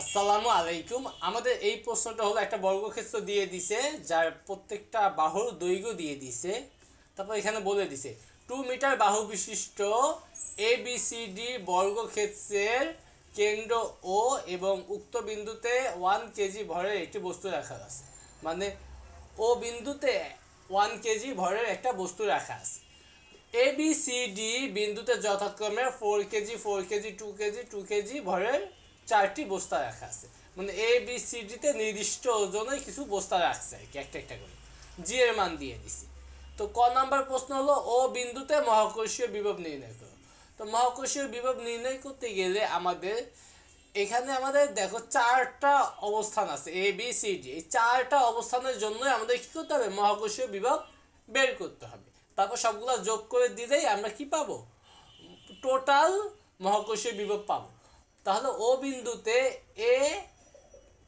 আসসালামু আলাইকুম। আমাদের এই প্রশ্নটা হলো, একটা বর্গক্ষেত্র দিয়ে দিছে, যার প্রত্যেকটা বাহুর দৈর্ঘ্য দিয়ে দিছে। তারপর এখানে বলে দিছে, টু মিটার বাহু বিশিষ্ট এ বি সি ডি বর্গক্ষেত্রের কেন্দ্র ও এবং উক্ত বিন্দুতে ওয়ান কেজি ভরের একটি বস্তু রাখা আছে। মানে ও বিন্দুতে ওয়ান কেজি ভরের একটা বস্তু রাখা আছে। এ বি সি ডি বিন্দুতে যথাক্রমে four KG four KG two KG two KG ভরের চারটি বস্তা রাখা আছে। মানে এ বি সি ডিতে নির্দিষ্ট ওজনে কিছু বস্তা রাখছে আর কি, একটা একটা করে। জি এর মান দিয়ে দিছি। তো ক নাম্বার প্রশ্ন হলো ও বিন্দুতে মহাকর্ষীয় বিভব নির্ণয় করো। তো মহাকর্ষীয় বিভব নির্ণয় করতে গেলে আমাদের এখানে আমাদের দেখো চারটা অবস্থান আছে এ বি সি ডি এই চারটা অবস্থানের জন্যই আমাদের কী করতে হবে? মহাকর্ষীয় বিভব বের করতে হবে। তারপর সবগুলো যোগ করে দিলেই আমরা কি পাবো? টোটাল মহাকর্ষীয় বিভব পাবো। তাহলে ও বিন্দুতে এ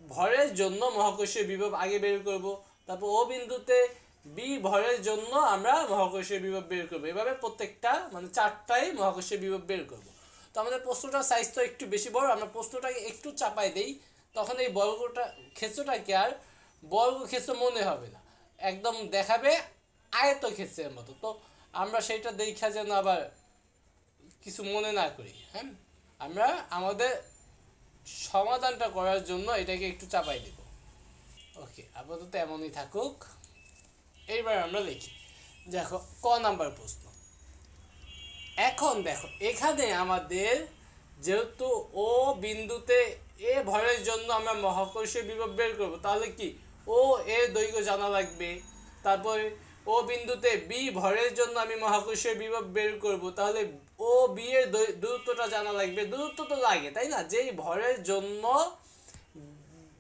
ভরের জন্য মহাকর্ষীয় বিভব আগে বের করব। তারপর ও বিন্দুতে বি ভরের জন্য আমরা মহাকর্ষীয় বিভব বের করব। এভাবে প্রত্যেকটা মানে চারটাই মহাকর্ষীয় বিভব বের করব। তো আমাদের প্রশ্নটার সাইজ তো একটু বেশি বড়, আমরা প্রশ্নটাকে একটু চাপাই দেই, তখন এই বর্গটা ক্ষেত্রটাকে আর? বর্গ ক্ষেত্র মনে হবে না। একদম দেখাবে আয়ত ক্ষেত্রের মতো। তো আমরা সেটা দেখা যেন আবার কিছু মনে না করি হ্যাঁ? আমরা আমাদের সমাধানটা করার জন্য এটাকে একটু চাপাই দেব। ওকে, আপাতত এমনই থাকুক। এইবার আমরা লিখি। দেখো, ক নাম্বার প্রশ্ন। এখন দেখো, এখানে আমাদের যেহেতু ও বিন্দুতে এ ভরের জন্য আমরা মহাকর্ষীয় বিভব বের করব, তাহলে কি? ও এর দৈর্ঘ্য জানা লাগবে। তারপর ও বিন্দুতে বি ভরের জন্য আমি মহাকর্ষীয় বিভব বের করব, তাহলে ও বি এর দৈ- দূরত্বটা জানা লাগবে, দূরত্ব তো লাগে, তাই না? যেই ভরের জন্য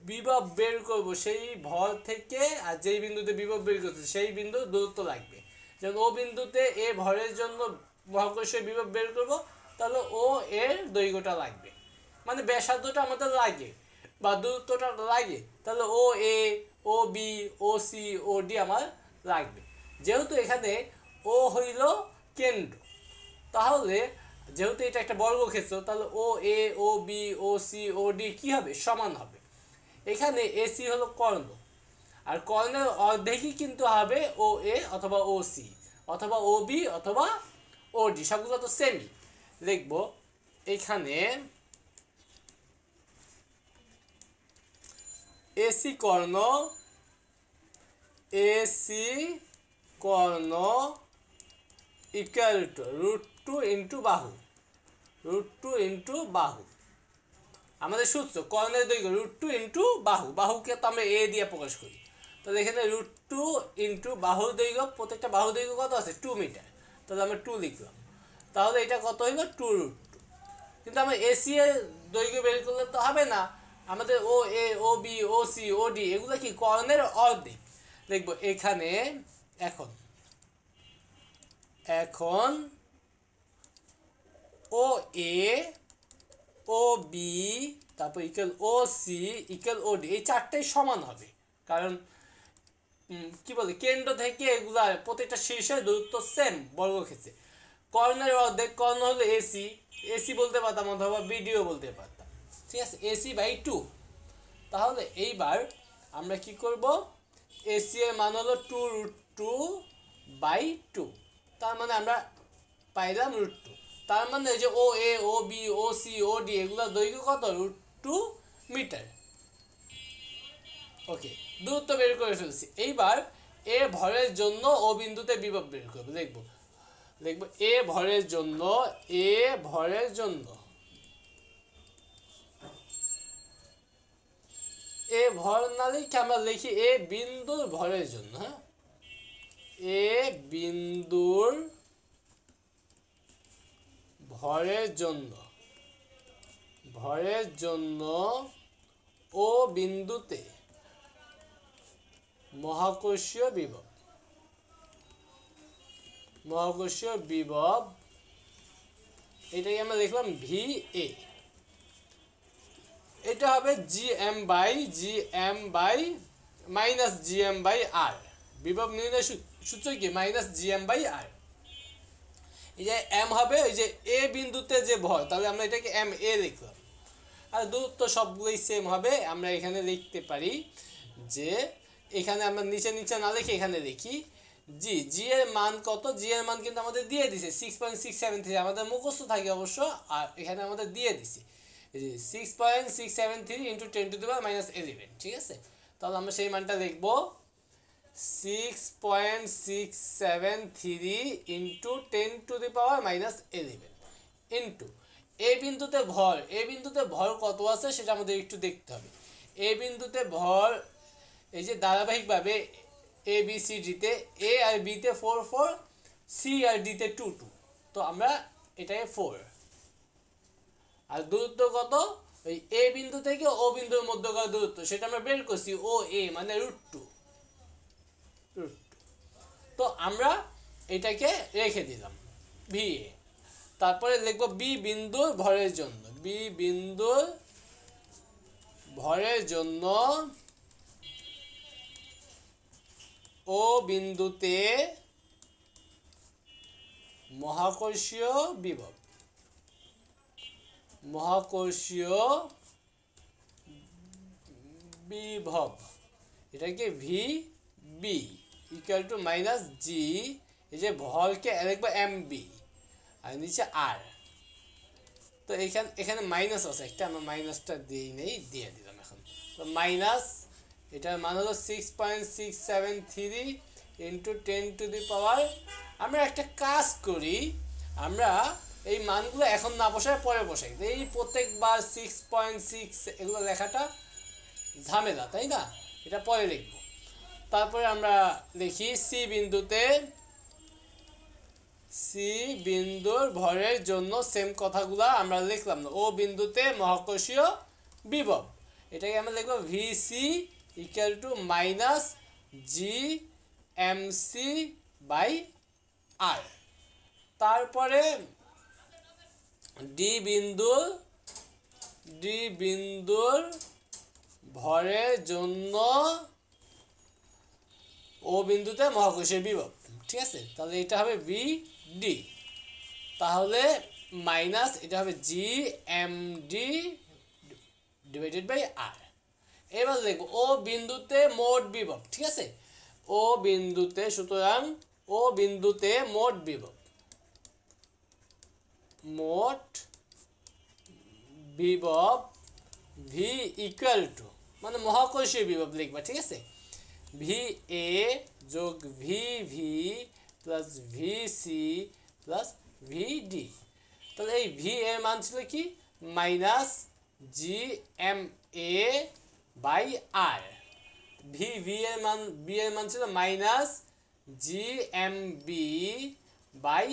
বিভব বের করব, সেই ভর থেকে আর যেই বিন্দুতে বিভব বের করছে, সেই বিন্দু দূরত্ব লাগবে। যেমন ও বিন্দুতে এ ভরের জন্য মহাকর্ষীয় বিভব বের করব, তাহলে ও এর দৈর্ঘ্যটা লাগবে। মানে ব্যাসার্ধটা আমাদের লাগে, বা দূরত্বটা লাগে, তাহলে O A, O B, O C, O D আমার লাগবে। যেহেতু এখানে ও হইল কেন্দ্র তাহলে যেহেতু এটা একটা বর্গক্ষেত্র, তাহলে O A O B O C O D কী হবে? সমান হবে। এখানে এসি হলো কর্ণ। আর কর্ণের অর্ধেকই কিন্তু হবে ও এ অথবা ও সি অথবা ও বি অথবা ও ডি সবগুলো তো সেমি লিখব এখানে এসি কর্ণ AC Karna equal to root two into বাহু। রুট টু ইন্টু বাহু। আমাদের সূত্র কর্ণের দৈর্ঘ্য রুট টু ইন্টু বাহু। বাহুকে তো আমরা এ দিয়ে প্রকাশ করি। তাহলে এখানে রুট টু ইন্টু বাহুর দৈর্ঘ্য, প্রত্যেকটা বাহুর দৈর্ঘ্য কত আছে? টু মিটার তাহলে আমরা টু লিখলাম। তাহলে এটা কত হইল? টু রুট টু কিন্তু আমরা এসি এর দৈর্ঘ্য বের করলে তো হবে না। আমাদের O A O B O C O D এগুলো কি? কর্ণের অর্ধেক। দেখব এখানে, এখন। এখন ও এ ও বি তারপর equal O C equal O D এই চারটাই সমান হবে। কারণ কি বলে, কেন্দ্র থেকে এগুলা প্রত্যেকটা শীর্ষের দূরত্ব সেম বর্গক্ষেত্রে। কর্ণের অর্ধেক কর্ণ হলো এসি এসি বলতে পারতাম অথবা বিডিও বলতে পারতাম। ঠিক আছে এসি বাই টু তাহলে এইবার আমরা কি করব? এসি এর মান হলো two root two by two তার মানে আমরা পাইলাম রুট টু তার মানে যে O A O B O C O D এগুলো দৈর্ঘ্য কত রুট টু মিটার ওকে দূরত্ব বের করে ফেলছি এইবার এ ভরের জন্য ও বিন্দুতে বিভব বের করব দেখব দেখব এ ভরের জন্য এ ভরের জন্য এ ভর না লিখে আমরা লিখি এ বিন্দুর ভরের জন্য হ্যাঁ এ বিন্দুর ভরের জন্য ভরের জন্য ও বিন্দুতে মহাকর্ষীয় বিভব মহাকর্ষীয় বিভব, এটাকে আমরা লিখলাম ভি এ। এটা হবে G M by G M by minus G M by R, বিভব নির্ণয় সূ- সূত্র কি minus G M by R এই যে এম হবে ওই যে এ বিন্দুতে যে ভর, তাহলে আমরা এটাকে এম এ লিখলাম। আর দূরত্ব সবগুলোই সেম হবে, আমরা এখানে লিখতে পারি যে, এখানে আমরা নিচে নিচে না লিখে এখানে লিখি জি জি এর মান কত? জি এর মান কিন্তু আমাদের দিয়ে দিছে six point six seven three আমাদের মুখস্থ থাকে অবশ্য, আর এখানে আমাদের দিয়ে দিছে। Six point six seven three into ten to the power minus eleven ঠিক আছে? তাহলে আমরা সেই মানটা লিখব six point six seven three into ten to the power minus eleven into A বিন্দুতে ভর এ বিন্দুতে ভর কত আছে সেটা আমাদের একটু দেখতে হবে। এ বিন্দুতে ভর, এই যে ধারাবাহিকভাবে এ বি সি ডিতে এ আর বিতে ফোর ফোর সি আর ডিতে টু টু তো আমরা এটাকে ফোর আর দূরত্ব কত? ওই এ বিন্দু থেকে ও বিন্দুর মধ্যকার দূরত্ব, সেটা আমরা বের করছি ও এ মানে রুট টু আমরা এটাকে রেখে দিলাম ভি তারপরে লিখব বি বিন্দুর ভরের জন্য বি বিন্দুর ভরের জন্য ও বিন্দুতে মহাকর্ষীয় বিভব মহাকর্ষীয় বিভব, এটাকে V B equal to minus G এই যে ভরকে লিখব এম বি আর নিচে আর তো এখানে এখানে মাইনাস আছে, একটা আমরা মাইনাসটা দিই নেই, দিয়ে দিলাম এখন। তো মাইনাস এটার মান হলো six point six seven three into ten to the power আমরা একটা কাজ করি, আমরা এই মানগুলো এখন না বসায় পরে বসাই। এই প্রত্যেকবার সিক্স পয়েন্ট সিক্স এগুলো লেখাটা ঝামেলা, তাই না? এটা পরে লিখব। তারপরে আমরা লিখি সি বিন্দুতে সি বিন্দুর ভরের জন্য সেম কথাগুলো আমরা লিখলাম না। ও বিন্দুতে মহাকর্ষীয় বিভব। এটাকে আমরা লিখব V C equal to minus G M C by R তারপরে ডি বিন্দুর ডি বিন্দুর ভরের জন্য ও বিন্দুতে মহাকর্ষীয় বিভব। ঠিক আছে? তাহলে এটা হবে বি ডি তাহলে মাইনাস এটা হবে G M D divided by R এবার দেখব, ও বিন্দুতে মোট বিভব, ঠিক আছে? ও বিন্দুতে, সুতরাং ও বিন্দুতে মোট বিভব। মোট বিভব ভি ইকুয়াল টু মানে মহাকর্ষীয় বিভব লিখবা, ঠিক আছে? ভি এ যোগ V V plus V C plus V D তাহলে এই ভি এর মান ছিল কি minus G M A by R V V এর মান বি এর মান ছিল minus G M B by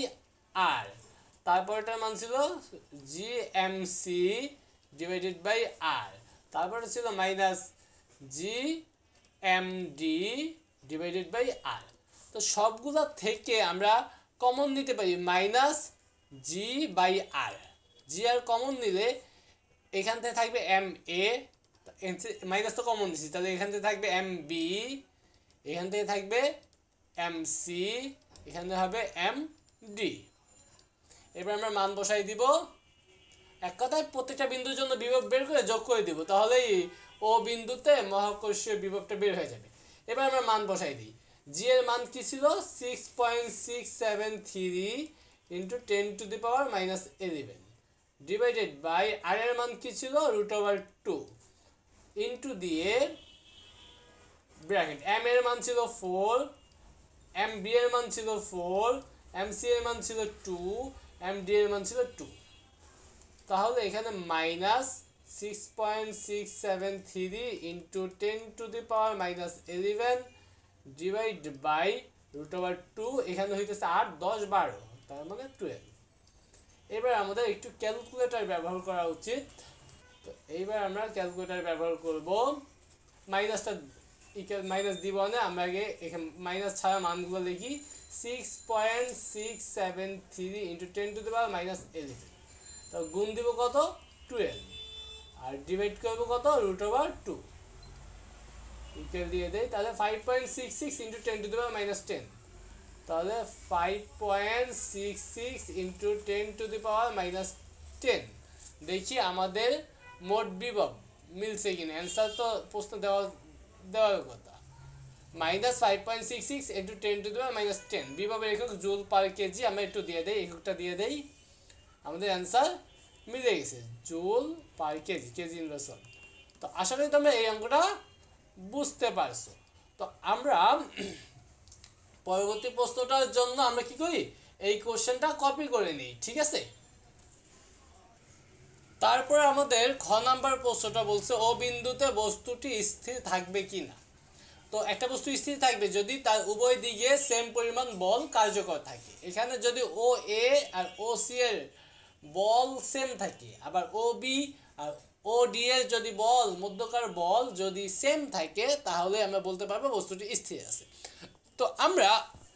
R তারপরটার মান ছিল G M C divided by R তারপরে ছিল minus G M D divided by R তো সবগুলো থেকে আমরা কমন নিতে পারি minus G by R G R common নিলে এখান থেকে থাকবে এম এ মাইনাস তো কমন দিচ্ছি তাহলে এখান থেকে থাকবে এম বি এখান থেকে থাকবে এম সি এখানে হবে এম ডি এবার আমরা মান বসাই দিব। এক কথায় প্রত্যেকটা বিন্দুর জন্য বিভব বের করে যোগ করে দিব, তাহলেই ও বিন্দুতে মহাকর্ষীয় বিভবটা বের হয়ে যাবে। এবার আমরা মান বসাই দিই। জি এর মান কি ছিল? Six point six seven three into ten to the power minus eleven divided by R এর মান কি ছিল? রুট ওভার টু ইন্টু দিয়ে ব্র্যাকেট এম এর মান ছিল ফোর এম বি এর মান ছিল ফোর এম সি এর মান ছিল টু এম ডি এর মান ছিল টু তাহলে এখানে minus six point six seven three into ten to the power minus eleven divide by root over two এখানে হইতেছে আট, দশ, বারো, তার মানে টুয়েলভ এবার আমাদের একটু ক্যালকুলেটর ব্যবহার করা উচিত। তো এইবার আমরা ক্যালকুলেটর ব্যবহার করব। মাইনাসটা মাইনাস দিব না, আমরা আগে এখানে মাইনাস ছাড়া মানগুলো লিখি। Six point six seven three into ten to the power minus eleven তো গুণ দিব কত? টুয়েলভ আর ডিভাইড করব কত? রুট ওভার টু ইকুয়াল দিয়ে দেয় তাহলে five point six six into ten to the power minus ten তাহলে five point six six into ten to the power minus ten দেখি আমাদের মোট বিভব মিলছে কিনা? অ্যান্সার তো প্রশ্ন দেওয়া দেওয়ার কথা। Minus five point six six into ten to দেওয়া মাইনাস টেন বিভবের একক জুল পার কেজি আমরা একটু দিয়ে দেই, এককটা দিয়ে দেই। আমাদের অ্যান্সার মিলে গেছে। Joule, per KG KG inversion. তো আশা করি তোমরা এই অঙ্কটা বুঝতে পারছ। তো আমরা পরবর্তী প্রশ্নটার জন্য আমরা কি করি? এই কোশ্চেনটা কপি করে নিই, ঠিক আছে? তারপরে আমাদের খ নাম্বার প্রশ্নটা বলছে, ও বিন্দুতে বস্তুটি স্থির থাকবে কিনা? তো একটা বস্তু স্থির থাকবে যদি তার উভয় দিকে সেম পরিমাণ বল কার্যকর থাকে। এখানে যদি ও এ আর ও সি এর বল সেম থাকে। আবার ও বি আর ও ডি এর যদি বল, মধ্যকার বল যদি সেম থাকে, তাহলে আমরা বলতে পারব বস্তুটি স্থির আছে। তো আমরা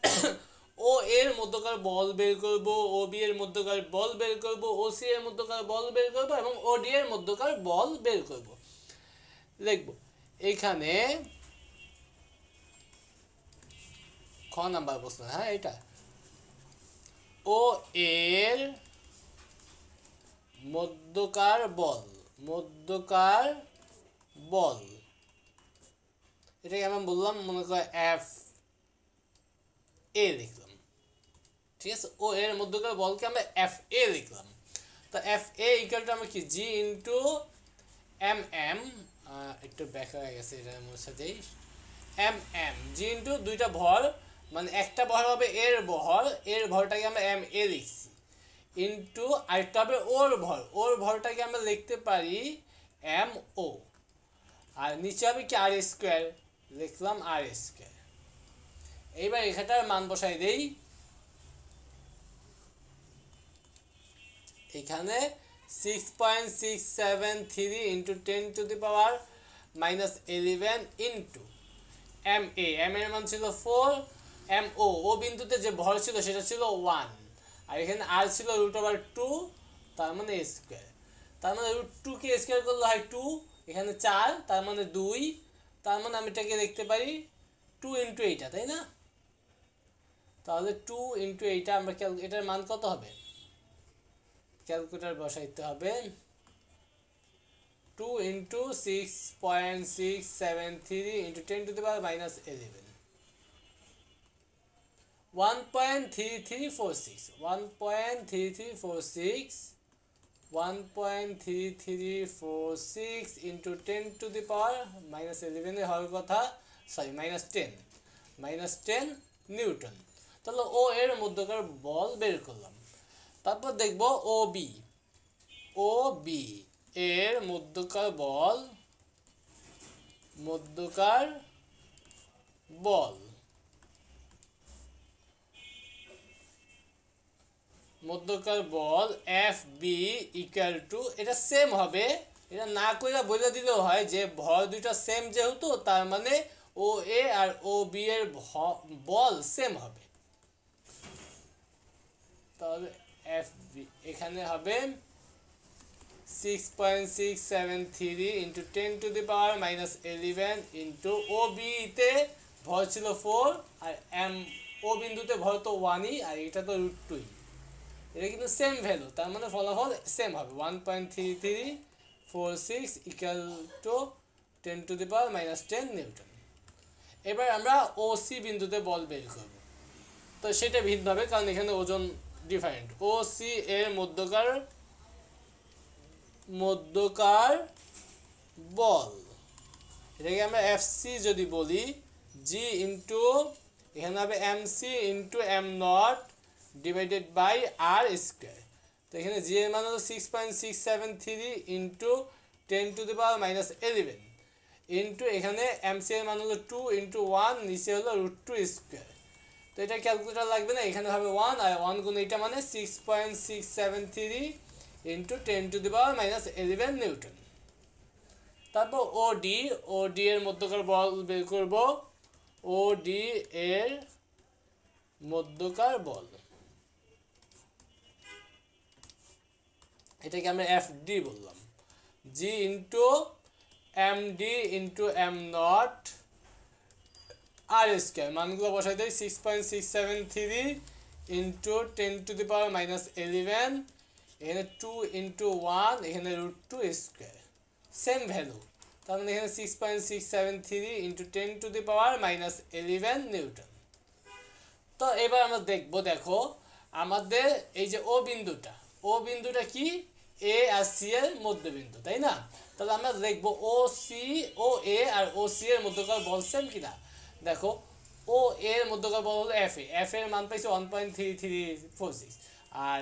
ও এর মধ্যকার বল বের করব ও বি এর মধ্যকার বল বের করব ও সি এর মধ্যকার বল বের করব এবং ও ডি এর মধ্যকার বল বের করব। লিখব এখানে খ নাম্বার প্রশ্ন হ্যাঁ এটা। ও এর মধ্যকার বল মধ্যকার বল। এটাকে আমি বললাম, মনে কর এফ এ লিখলাম। ঠিক আছে? ও এর মধ্যকার বলকে আমরা এফ এ লিখলাম। তো এফ এ ইকুয়াল টু আমরা কি? জি ইন্টু এম এম একটু ব্যাখ্যা হয়ে গেছে এটা আমার সাথেই। এম এম জি ইন্টু দুইটা ভর মানে একটা ভর হবে এর ভর, এর ভরটাকে আমরা এম এ লিখছি। ইন্টু আরেকটা হবে ওর ভর, ওর ভরটাকে আমরা লিখতে পারি এম ও আর নিচে হবে কি আর স্কোয়ার লিখলাম আর স্কোয়ার এইবার এখানটার মান বসাই দেই। এখানে six point six seven three into ten to the power minus eleven into M A M এর মান ছিল ফোর এম ও ও বিন্দুতে যে ভর ছিল সেটা ছিল ওয়ান আর এখানে আর ছিল রুট ওভার টু তার মানে স্কোয়ার তার মানে রুট টুকে স্কোয়ার করলে হয় টু এখানে চার, তার মানে দুই, তার মানে আমি এটাকে দেখতে পারি টু ইন্টু এইটা তাই না? তাহলে টু ইন্টু এইটা আমরা এটার মান কত হবে? ক্যালকুলেটার বসাইতে হবে। Two into six point six seven three into ten to the power minus eleven one point three three four six one point three three four six one point three three four six into ten to the power minus ইলেভেনে হওয়ার কথা sorry minus ten minus ten newton তাহলে ও এর মধ্যকার বল বের করলাম। তারপর দেখব ও বি ও বি এর মধ্যকার বল মধ্যকার বল। মধ্যকার বল এফ বি ইকুয়াল টু এটা সেম হবে। এটা না করে বলে দিলেও হয় যে ভর দুইটা সেম যেহেতু, তার মানে ও এ আর ও বি এর বল সেম হবে। তাহলে এফ বি এখানে হবে six point six seven three into ten to the power minus eleven into O বিতে ভর ছিল ফোর আর এম ও বিন্দুতে ভর তো ওয়ানই আর এটা তো রুট টুই এটা কিন্তু সেম ভ্যালু তার মানে ফলাফল সেম হবে। One point three three four six equal to ten to the power minus ten newton এবার আমরা ও সি বিন্দুতে বল বের করব। তো সেটা ভিন্নভাবে কারণ এখানে ওজন ডিফারেন্ট ও সি এর মধ্যকার মধ্যকার বল। এটাকে আমরা এফ সি যদি বলি জি ইন্টু এখানে হবে M C into M nought divided by R square তো এখানে জি এর মান হলো six point six seven three into ten to the power minus eleven into এখানে এম সি এর মান হলো টু ইন্টু ওয়ান নিচে হলো রুট টু স্কোয়ার তো এটা ক্যালকুলেটার লাগবে না, এখানে হবে ওয়ান আর ওয়ান গুণ এটা মানে six point six seven three into ten to the power minus eleven newton তারপর ও ডি ও ডি এর মধ্যকার বল বের করব। ও ডি এর মধ্যকার বল। এটাকে আমরা এফ ডি বললাম। G into M D into M nought R square মানগুলো বসাই দেয় six point six seven three into ten to the power minus eleven এখানে টু ইন্টু ওয়ান এখানে root two square same value তার মানে এখানে six point six seven three into ten to the power minus eleven newton তো এবার আমরা দেখব, দেখো, আমাদের এই যে ও বিন্দুটা ও বিন্দুটা কি? এ আর সি এর মধ্যবিন্দু, তাই না? তাহলে আমরা দেখব ও সি ও এ আর ও সি এর মধ্যকার বল সেম কিনা? দেখো ও এর মধ্যকার বল হলো এফ এ এফ এর মান পাইছি one point three three four six আর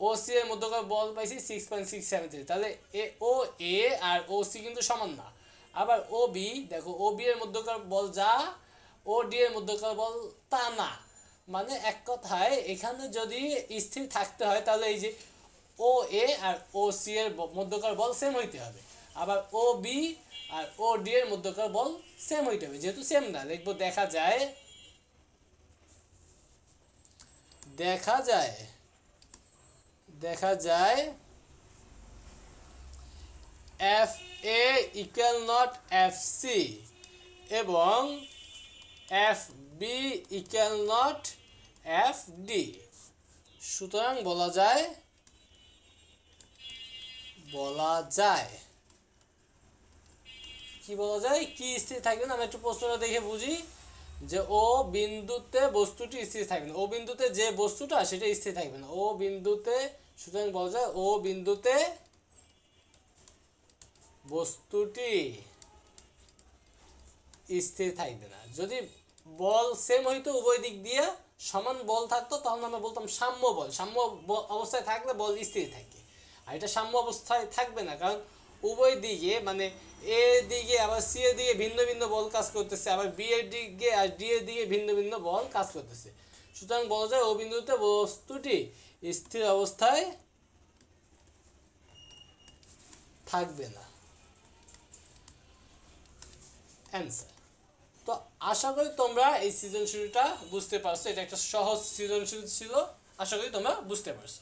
ও সি এর মধ্যকার বল পাইছি six point six seven three তাহলে A O A R O C কিন্তু সমান না। আবার ও বি দেখো ও বি এর মধ্যকার বল যা ও ডি এর মধ্যকার বল তা না। মানে এক কথায় এখানে যদি স্থির থাকতে হয়, তাহলে এই যে ও এ আর ও সি এর মধ্যকার বল সেম হইতে হবে। আবার ও বি আর ও ডি এর মধ্যকার বল সেম হইতে হবে। যেহেতু সেম না, দেখব দেখা যায় দেখা যায় দেখা যায় F A equal not F C এবং F B equal not F D সুতরাং বলা যায় বলা যায়। কি বলা যায়? কি স্থির থাকবে না? আমি একটু প্রশ্নটা দেখে বুঝি। যে ও বিন্দুতে বস্তুটি স্থির থাকবে না। ও বিন্দুতে যে বস্তুটা, সেটা স্থির থাকবে না। ও বিন্দুতে, সুতরাং বলা যায় ও বিন্দুতে বস্তুটি স্থির থাকবে না। যদি বল সেম হইতো উভয় দিক দিয়ে সমান বল থাকতো, তখন আমরা বলতাম সাম্য বল। সাম্য অবস্থায় থাকলে বল স্থির থাকে। আর এটা সাম্য অবস্থায় থাকবে না, কারণ উভয় দিকে মানে এ দিকে, আবার সি এর দিকে ভিন্ন ভিন্ন বল কাজ করতেছে, আবার বি এর দিকে আর ডি এর দিকে ভিন্ন ভিন্ন বল কাজ করতেছে। সুতরাং বলা যায় ও বিন্দুতে বস্তুটি স্থির অবস্থায় থাকবে না। অ্যান্সার আশা করি তোমরা এই সৃজনশীলটা বুঝতে পারছ। এটা একটা সহজ সৃজনশীল ছিল। আশা করি তোমরা বুঝতে পারছ।